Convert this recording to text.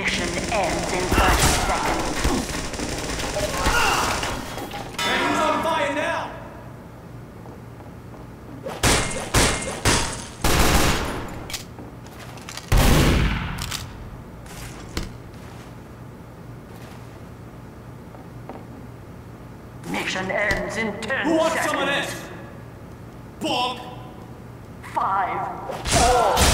Mission ends in 30 seconds. Hey, who's on fire now? Mission ends in 10 seconds. Who wants seconds. some of this? Bob? Five, four,